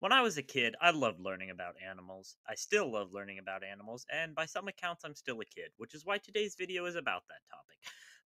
When I was a kid, I loved learning about animals. I still love learning about animals, and by some accounts, I'm still a kid, which is why today's video is about that topic.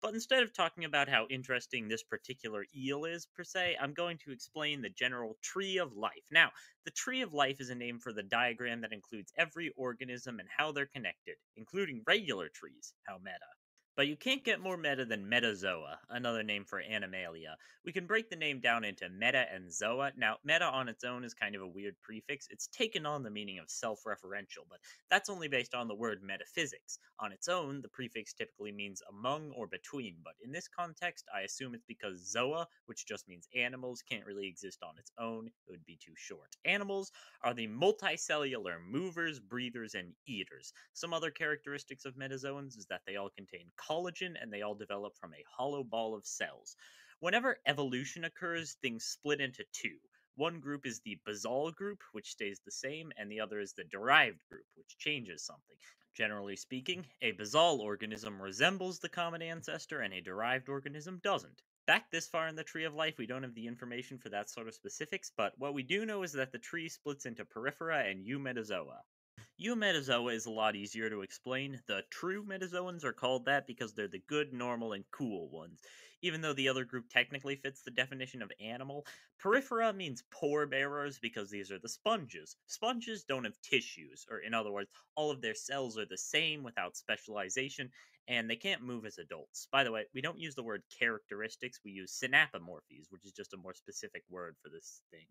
But instead of talking about how interesting this particular eel is, per se, I'm going to explain the general tree of life. Now, the tree of life is a name for the diagram that includes every organism and how they're connected, including regular trees. How meta. But you can't get more meta than metazoa, another name for animalia. We can break the name down into meta and zoa. Now, meta on its own is kind of a weird prefix. It's taken on the meaning of self referential, but that's only based on the word metaphysics. On its own, the prefix typically means among or between, but in this context, I assume it's because zoa, which just means animals, can't really exist on its own. It would be too short. Animals are the multicellular movers, breathers, and eaters. Some other characteristics of metazoans is that they all contain collagen and they all develop from a hollow ball of cells. Whenever evolution occurs, things split into two. One group is the basal group, which stays the same, and the other is the derived group, which changes something. Generally speaking, a basal organism resembles the common ancestor, and a derived organism doesn't. Back this far in the tree of life, we don't have the information for that sort of specifics, but what we do know is that the tree splits into porifera and eumetazoa. Eumetazoa is a lot easier to explain. The true metazoans are called that because they're the good, normal, and cool ones. Even though the other group technically fits the definition of animal, porifera means pore bearers because these are the sponges. Sponges don't have tissues, or in other words, all of their cells are the same without specialization, and they can't move as adults. By the way, we don't use the word characteristics, we use synapomorphies, which is just a more specific word for this thing.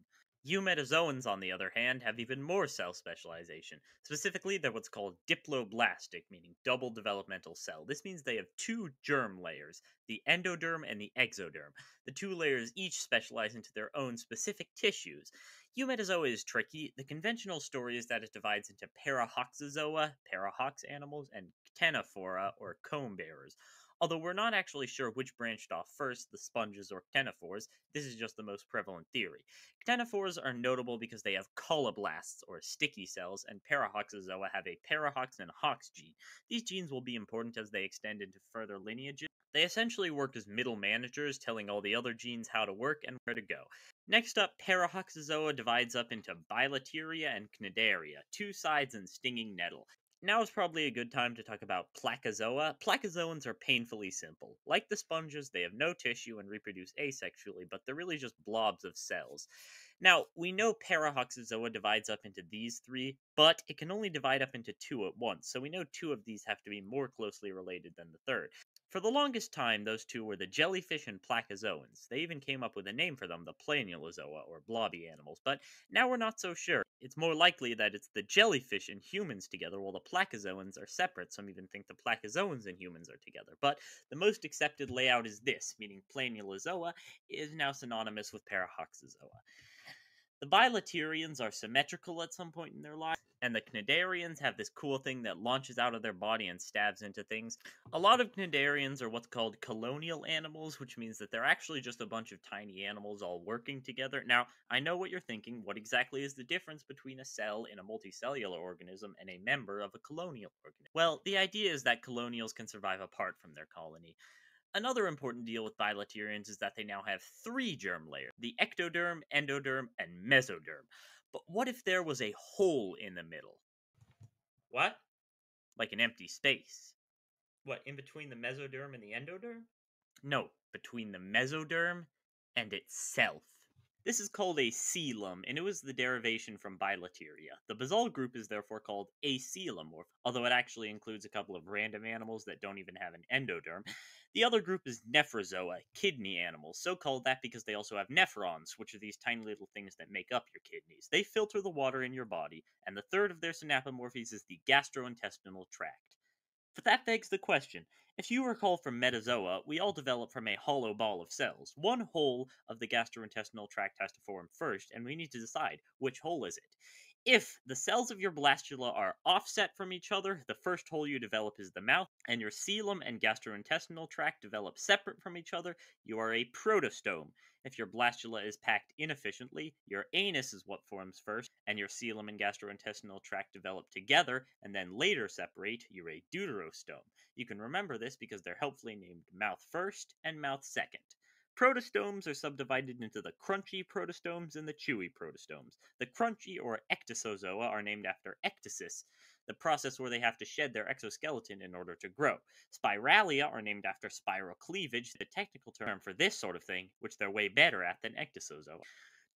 Eumetazoans, on the other hand, have even more cell specialization. Specifically, they're what's called diploblastic, meaning double developmental cell. This means they have two germ layers, the endoderm and the exoderm. The two layers each specialize into their own specific tissues. Eumetazoa is tricky. The conventional story is that it divides into parahoxozoa, parahox animals, and ctenophora, or comb bearers although we're not actually sure which branched off first, the sponges or ctenophores. This is just the most prevalent theory. Ctenophores are notable because they have colloblasts, or sticky cells, and parahoxozoa have a parahox and hox gene. These genes will be important as they extend into further lineages. They essentially work as middle managers, telling all the other genes how to work and where to go. Next up, Parahoxozoa divides up into Bilateria and Cnidaria, two sides and stinging nettle. Now is probably a good time to talk about Placozoa. Placozoans are painfully simple. Like the sponges, they have no tissue and reproduce asexually, but they're really just blobs of cells. Now, we know Parahoxozoa divides up into these three, but it can only divide up into two at once, so we know two of these have to be more closely related than the third. For the longest time, those two were the jellyfish and placozoans. They even came up with a name for them, the planulozoa, or blobby animals, but now we're not so sure. It's more likely that it's the jellyfish and humans together, while the placozoans are separate. Some even think the placozoans and humans are together. But the most accepted layout is this, meaning planulozoa is now synonymous with parahoxozoa. The bilaterians are symmetrical at some point in their life, and the cnidarians have this cool thing that launches out of their body and stabs into things. A lot of cnidarians are what's called colonial animals, which means that they're actually just a bunch of tiny animals all working together. Now, I know what you're thinking. What exactly is the difference between a cell in a multicellular organism and a member of a colonial organism? Well, the idea is that colonials can survive apart from their colony. Another important deal with bilaterians is that they now have three germ layers the ectoderm, endoderm, and mesoderm. But what if there was a hole in the middle? What? Like an empty space. What, in between the mesoderm and the endoderm? No, between the mesoderm and itself. This is called a coelom, and it was the derivation from bilateria. The basal group is therefore called acoelomorph, although it actually includes a couple of random animals that don't even have an endoderm. The other group is nephrozoa, kidney animals, so called that because they also have nephrons, which are these tiny little things that make up your kidneys. They filter the water in your body, and the third of their synapomorphies is the gastrointestinal tract. But that begs the question if you recall from Metazoa, we all develop from a hollow ball of cells. One hole of the gastrointestinal tract has to form first, and we need to decide which hole is it. If the cells of your blastula are offset from each other, the first hole you develop is the mouth, and your coelom and gastrointestinal tract develop separate from each other, you are a protostome. If your blastula is packed inefficiently, your anus is what forms first, and your coelom and gastrointestinal tract develop together and then later separate, you're a deuterostome. You can remember this because they're helpfully named mouth first and mouth second. Protostomes are subdivided into the crunchy protostomes and the chewy protostomes. The crunchy or ecdysozoa are named after ecdysis, the process where they have to shed their exoskeleton in order to grow. Spiralia are named after spiral cleavage, the technical term for this sort of thing, which they're way better at than ecdysozoa.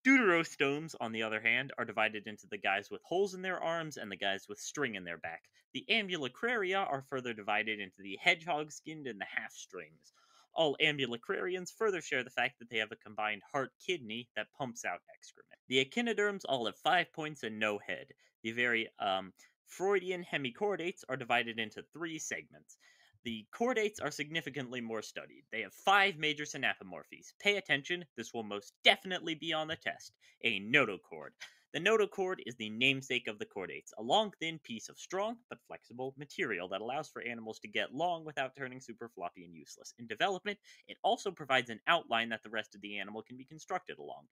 Deuterostomes, on the other hand, are divided into the guys with holes in their arms and the guys with string in their back. The Ambulacraria are further divided into the hedgehog skinned and the half strings. All ambulacrarians further share the fact that they have a combined heart kidney that pumps out excrement. The echinoderms all have five points and no head. The very um, Freudian hemichordates are divided into three segments. The chordates are significantly more studied. They have five major synapomorphies. Pay attention, this will most definitely be on the test. A notochord. The notochord is the namesake of the chordates, a long, thin piece of strong but flexible material that allows for animals to get long without turning super floppy and useless. In development, it also provides an outline that the rest of the animal can be constructed along.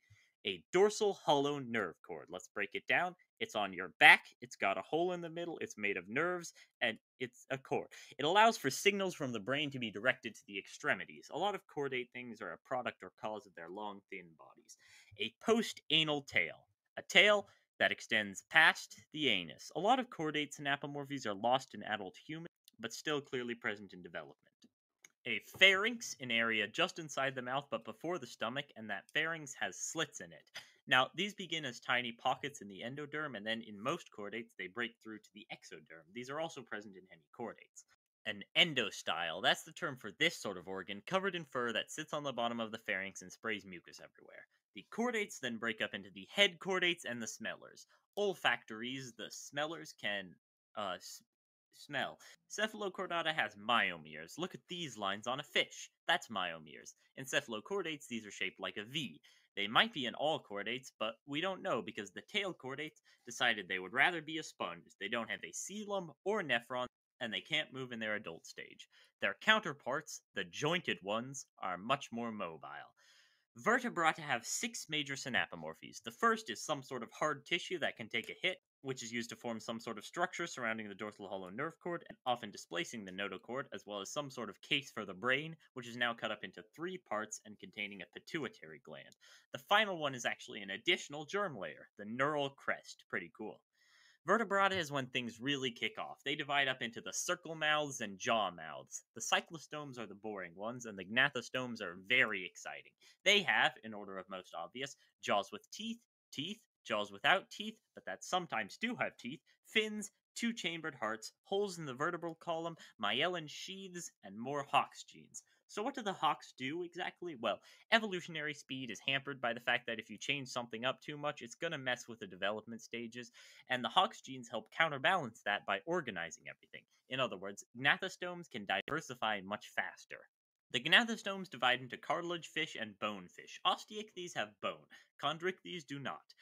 A dorsal hollow nerve cord. Let's break it down. It's on your back, it's got a hole in the middle, it's made of nerves, and it's a cord. It allows for signals from the brain to be directed to the extremities. A lot of chordate things are a product or cause of their long, thin bodies. A post anal tail a tail that extends past the anus. A lot of chordate synapomorphies are lost in adult humans, but still clearly present in development. A pharynx, an area just inside the mouth but before the stomach, and that pharynx has slits in it. Now, these begin as tiny pockets in the endoderm, and then in most chordates, they break through to the exoderm. These are also present in hemichordates. An endostyle, that's the term for this sort of organ, covered in fur that sits on the bottom of the pharynx and sprays mucus everywhere. The chordates then break up into the head chordates and the smellers. Olfactores, the smellers can uh, s- smell. Cephalochordata has myomeres. Look at these lines on a fish. That's myomeres. In cephalochordates, these are shaped like a V. They might be in all chordates, but we don't know because the tail chordates decided they would rather be a sponge. They don't have a coelom or nephron, and they can't move in their adult stage. Their counterparts, the jointed ones, are much more mobile. Vertebrata have six major synapomorphies. The first is some sort of hard tissue that can take a hit, which is used to form some sort of structure surrounding the dorsal hollow nerve cord and often displacing the notochord, as well as some sort of case for the brain, which is now cut up into three parts and containing a pituitary gland. The final one is actually an additional germ layer, the neural crest. Pretty cool. Vertebrata is when things really kick off. They divide up into the circle mouths and jaw mouths. The cyclostomes are the boring ones, and the gnathostomes are very exciting. They have, in order of most obvious, jaws with teeth, teeth, jaws without teeth, but that sometimes do have teeth, fins, two chambered hearts, holes in the vertebral column, myelin sheaths, and more Hox genes. So, what do the Hox do exactly? Well, evolutionary speed is hampered by the fact that if you change something up too much, it's going to mess with the development stages, and the Hox genes help counterbalance that by organizing everything. In other words, gnathostomes can diversify much faster. The gnathostomes divide into cartilage fish and bone fish. Osteichthyes have bone, chondrichthyes do not.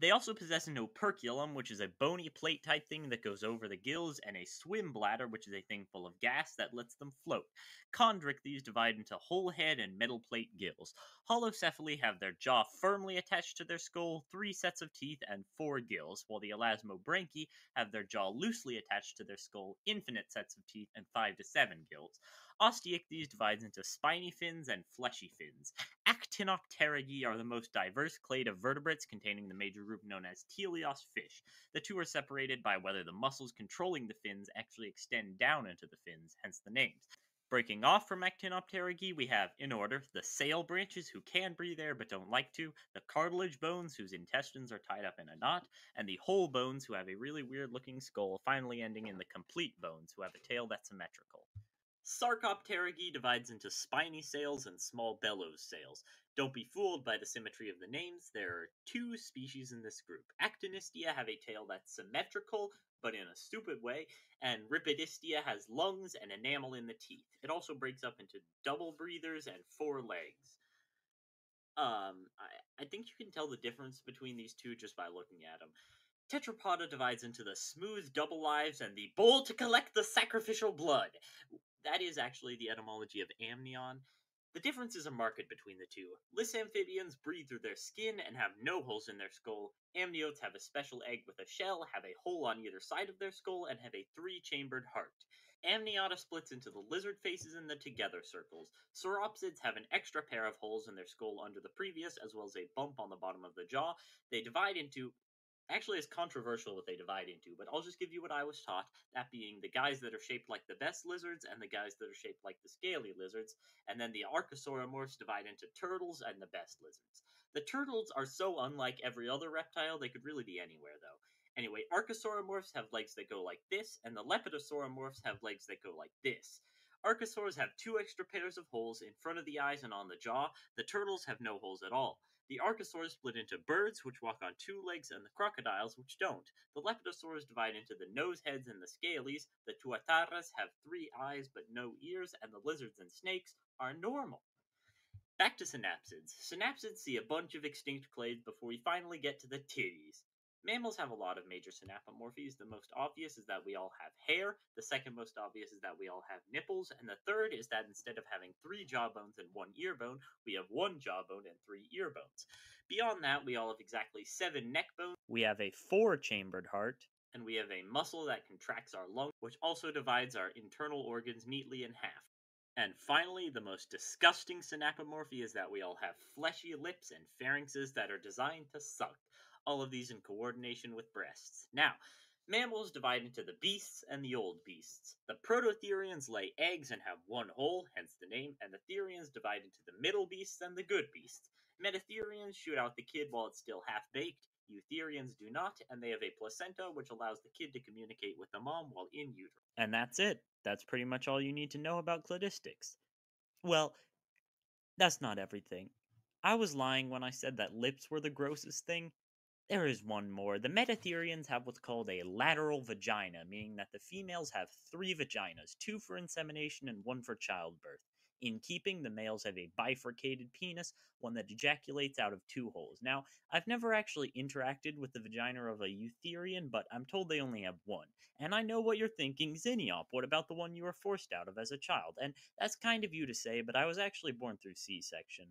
They also possess an operculum, which is a bony plate type thing that goes over the gills, and a swim bladder, which is a thing full of gas that lets them float. Chondrichthyes divide into whole head and metal plate gills. Holocephali have their jaw firmly attached to their skull, three sets of teeth, and four gills, while the elasmobranchi have their jaw loosely attached to their skull, infinite sets of teeth, and five to seven gills. Osteichthyes divides into spiny fins and fleshy fins. Actinopterygii are the most diverse clade of vertebrates containing the major group known as teleost fish. The two are separated by whether the muscles controlling the fins actually extend down into the fins, hence the names. Breaking off from Actinopterygii, we have, in order, the sail branches who can breathe air but don't like to, the cartilage bones whose intestines are tied up in a knot, and the whole bones who have a really weird looking skull, finally ending in the complete bones who have a tail that's symmetrical. Sarcopterygii divides into spiny sails and small bellows sails. Don't be fooled by the symmetry of the names. There are two species in this group. Actinistia have a tail that's symmetrical, but in a stupid way, and Rhipidistia has lungs and enamel in the teeth. It also breaks up into double breathers and four legs. Um, I, I think you can tell the difference between these two just by looking at them. Tetrapoda divides into the smooth double lives and the bowl to collect the sacrificial blood. That is actually the etymology of amnion. The differences are marked between the two. Lissamphibians breathe through their skin and have no holes in their skull. Amniotes have a special egg with a shell, have a hole on either side of their skull, and have a three chambered heart. Amniota splits into the lizard faces and the together circles. Sauropsids have an extra pair of holes in their skull under the previous, as well as a bump on the bottom of the jaw. They divide into actually it's controversial what they divide into, but I'll just give you what I was taught, that being the guys that are shaped like the best lizards and the guys that are shaped like the scaly lizards, and then the archosauromorphs divide into turtles and the best lizards. The turtles are so unlike every other reptile, they could really be anywhere though. Anyway, archosauromorphs have legs that go like this, and the lepidosauromorphs have legs that go like this. Archosaurs have two extra pairs of holes in front of the eyes and on the jaw. The turtles have no holes at all. The archosaurs split into birds, which walk on two legs, and the crocodiles, which don't. The lepidosaurs divide into the nose heads and the scalies. The tuataras have three eyes but no ears, and the lizards and snakes are normal. Back to synapsids. Synapsids see a bunch of extinct clades before we finally get to the titties. Mammals have a lot of major synapomorphies. The most obvious is that we all have hair. The second most obvious is that we all have nipples. And the third is that instead of having three jawbones and one ear bone, we have one jawbone and three ear bones. Beyond that, we all have exactly seven neck bones. We have a four chambered heart. And we have a muscle that contracts our lung, which also divides our internal organs neatly in half. And finally, the most disgusting synapomorphy is that we all have fleshy lips and pharynxes that are designed to suck all of these in coordination with breasts. Now, mammals divide into the beasts and the old beasts. The prototherians lay eggs and have one hole, hence the name, and the therians divide into the middle beasts and the good beasts. Metatherians shoot out the kid while it's still half baked. Eutherians do not, and they have a placenta which allows the kid to communicate with the mom while in utero. And that's it. That's pretty much all you need to know about cladistics. Well, that's not everything. I was lying when I said that lips were the grossest thing. There is one more. The Metatherians have what's called a lateral vagina, meaning that the females have three vaginas, two for insemination and one for childbirth. In keeping, the males have a bifurcated penis, one that ejaculates out of two holes. Now, I've never actually interacted with the vagina of a Eutherian, but I'm told they only have one. And I know what you're thinking, Zzineohp, what about the one you were forced out of as a child? And that's kind of you to say, but I was actually born through C-section.